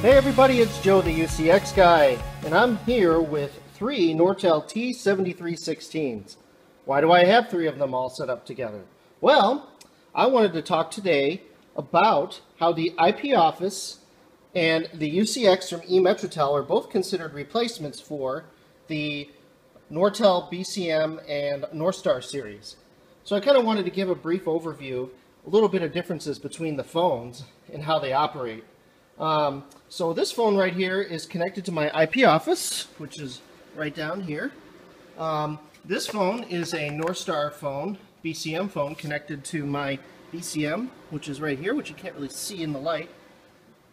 Hey everybody, it's Joe the UCX guy, and I'm here with three Nortel T7316s. Why do I have three of them all set up together? Well, I wanted to talk today about how the IP Office and the UCX from E-MetroTel are both considered replacements for the Nortel BCM and Norstar series. So I kind of wanted to give a brief overview, a little bit of differences between the phones and how they operate. Um, so this phone right here is connected to my IP office, which is right down here. Um, this phone is a Norstar phone, BCM phone, connected to my BCM, which is right here, which you can't really see in the light.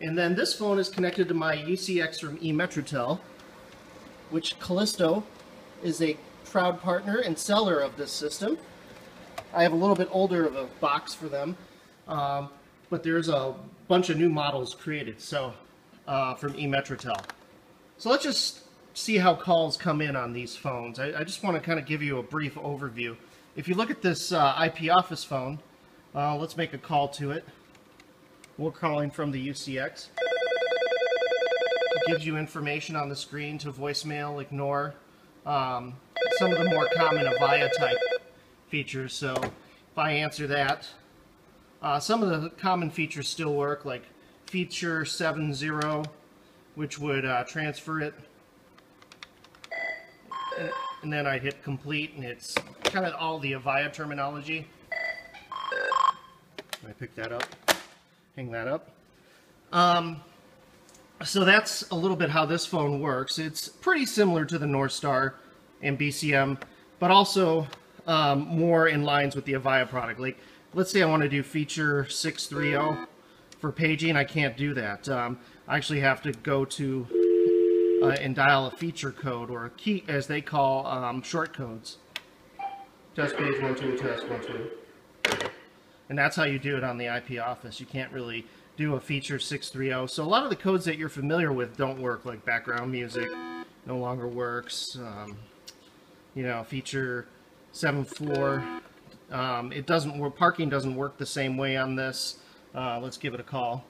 And then this phone is connected to my UCX from E-MetroTel, which Callisto is a proud partner and seller of this system. I have a little bit older of a box for them, um, but there's a bunch of new models created so uh, from E-MetroTel. So let's just see how calls come in on these phones. I, I just want to kind of give you a brief overview. If you look at this uh, IP office phone, uh, let's make a call to it. We're calling from the UCX. It gives you information on the screen to voicemail, ignore. Um, some of the more common Avaya type features. So if I answer that, uh, some of the common features still work, like feature 7.0, which would uh, transfer it. And, then I hit complete, and it's kind of all the Avaya terminology. I pick that up, hang that up. Um, so that's a little bit how this phone works. It's pretty similar to the Norstar and BCM, but also um, more in lines with the Avaya product. Like, let's say I want to do feature 630 for paging, I can't do that. Um, I actually have to go to uh, and dial a feature code or a key, as they call um, short codes. Test page one two, test one two. And that's how you do it on the IP office. You can't really do a feature 630. So a lot of the codes that you're familiar with don't work, like background music no longer works. Um, you know, feature 7.4. Um, it doesn't work, parking doesn't work the same way on this. Uh, let's give it a call.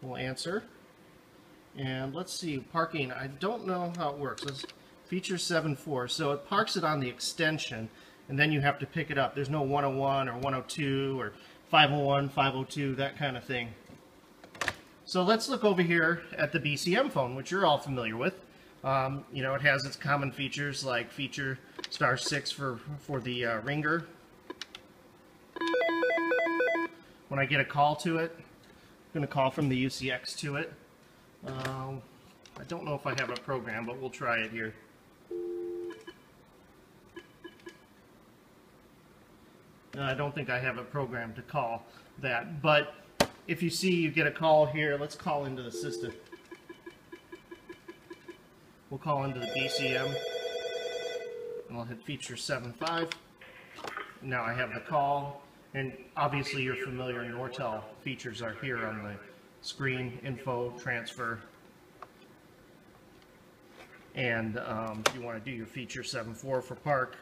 We'll answer. And let's see, parking, I don't know how it works. Let's feature 7.4. So it parks it on the extension and then you have to pick it up. There's no 101 or 102 or 501, 502, that kind of thing. So let's look over here at the BCM phone, which you're all familiar with. Um, you know, it has its common features like feature star 6 for, for the uh, ringer. When I get a call to it, I'm going to call from the UCX to it. Uh, I don't know if I have a program, but we'll try it here. I don't think I have a program to call that, but if you see you get a call here, let's call into the system. We'll call into the BCM, and I'll hit feature 7.5. Now I have the call, and obviously you're familiar, Nortel features are here on the screen, info, transfer, and um, if you want to do your feature 7.4 for park,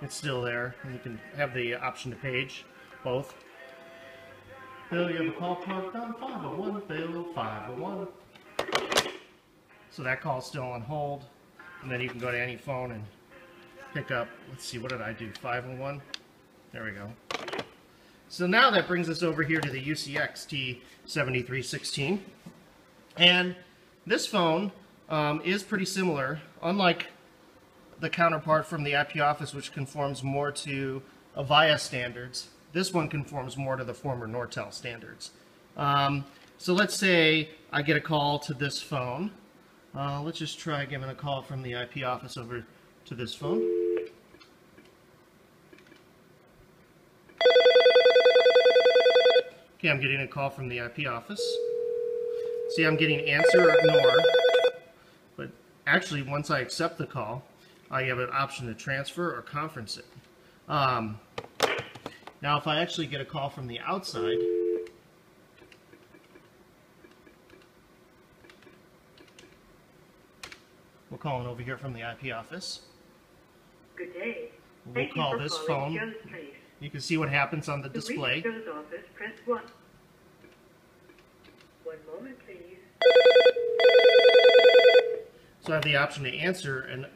it's still there. And you can have the option to page both. Bill, you have a call on 501, Bill 501. So that call's still on hold. And then you can go to any phone and pick up, let's see, what did I do, 501? There we go. So now that brings us over here to the UCX T7316. And this phone um, is pretty similar, unlike the counterpart from the IP office, which conforms more to Avaya standards. This one conforms more to the former Nortel standards. Um, so let's say I get a call to this phone. Uh, let's just try giving a call from the IP office over to this phone. Okay, I'm getting a call from the IP office. See, I'm getting answer or ignore. But actually, once I accept the call, I have an option to transfer or conference it. Um, now, if I actually get a call from the outside, we're calling over here from the IP office. Good day. We'll Thank call this phone. Joe's Place. You can see what happens on the To display. reach Joe's office, press 1. One moment, please. So I have the option to answer, and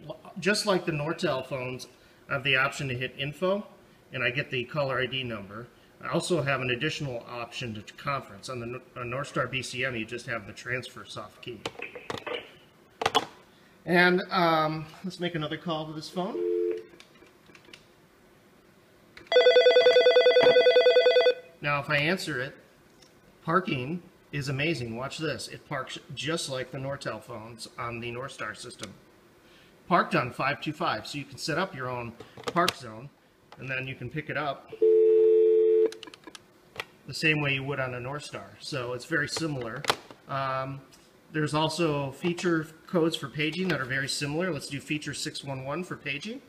just like the Nortel phones, I have the option to hit info, and I get the caller ID number. I also have an additional option to conference. On the on Norstar BCM, you just have the transfer soft key. And um, let's make another call to this phone. Now, if I answer it, parking is amazing. Watch this. It parks just like the Nortel phones on the Norstar system. Parked on 525, so you can set up your own park zone, and then you can pick it up the same way you would on a Norstar. So it's very similar. Um, there's also feature codes for paging that are very similar. Let's do feature 611 for paging.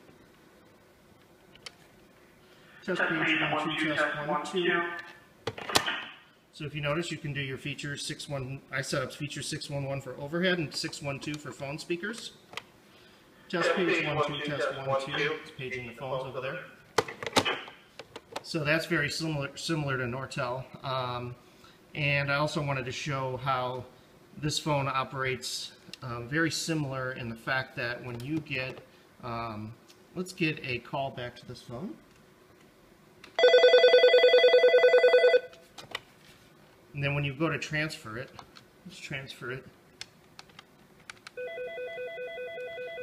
Test page one, two, test one, two. So if you notice, you can do your feature 61, I set up feature 611 for overhead and 612 for phone speakers. Test page one, two, test one, two. It's paging the phones over there. So that's very similar, similar to Nortel. Um, and I also wanted to show how this phone operates um, very similar in the fact that when you get, um, let's get a call back to this phone. And then when you go to transfer it, let's transfer it.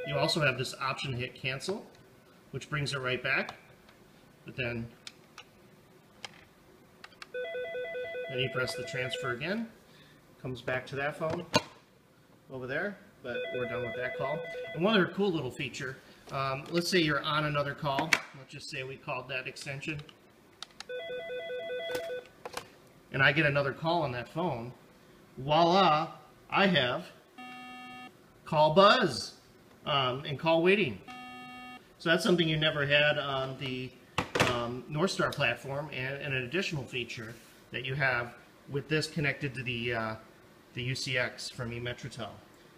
You also have this option to hit cancel, which brings it right back. But then, then you press the transfer again, comes back to that phone over there, but we're done with that call. And one other cool little feature, um, let's say you're on another call, let's just say we called that extension, and I get another call on that phone, voila, I have call buzz um, and call waiting. So that's something you never had on the um, Norstar platform, and, and, an additional feature that you have with this connected to the uh, the UCX from E-MetroTel.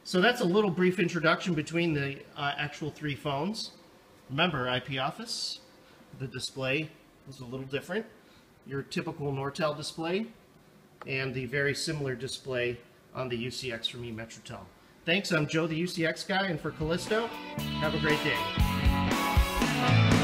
So that's a little brief introduction between the uh, actual three phones. Remember, IP Office, the display is a little different. Your typical Nortel display, and the very similar display on the UCX from E-MetroTel. Thanks, I'm Joe the UCX guy, and for Callisto, have a great day.